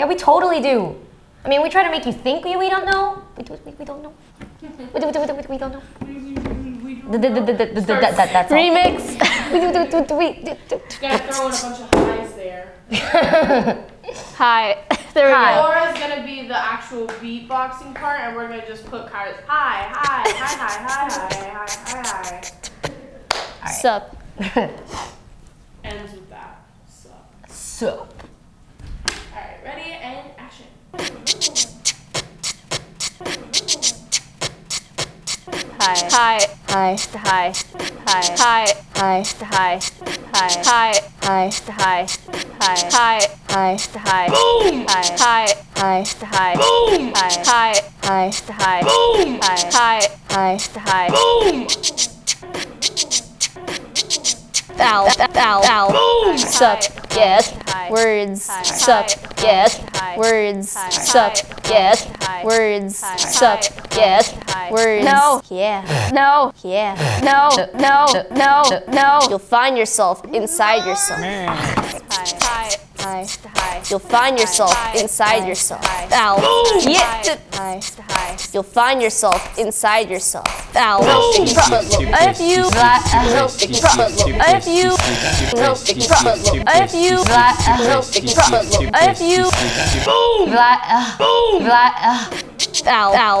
Yeah, we totally do. I mean, we try to make you think we, we don't know. We, do, we, we don't know. We, do, we, do, we, do, we don't know. Th- th- th- th- th- th- that- that- That's. Remix. We do, do, do, do, we do, do. You gotta throw in a bunch of highs there. Hi. There we Hi. go. Laura's gonna be the actual beatboxing part, and we're gonna just put cards. Hi, hi, hi, hi, hi, hi, hi, hi. Sup. Ends with that. So. So. Hi. Hi. Hi. Hi. Hi. Hi. Hi. Hi. Hi. Hi. Hi. Hi. Hi. Hi. Hi. Boom. Hi. Hi. Hi. Hi. Boom. Hi. Hi. Hi. Hi. Boom. Hi. Hi. Hi. Boom. Ow. Ow. Ow. Suck. Yes. Words. Suck. Yes. Words. Suck. Yes. Words. Suck. Yes. Words. No. Yeah. No. Yeah. No. No. No. No. You'll find yourself inside yourself. Hi. Hi. You'll find yourself inside yourself. Ow. Yeah. Hi. You'll find yourself inside yourself. Ow. If you if you if you if you Vla- uh, Vla- uh, ow ow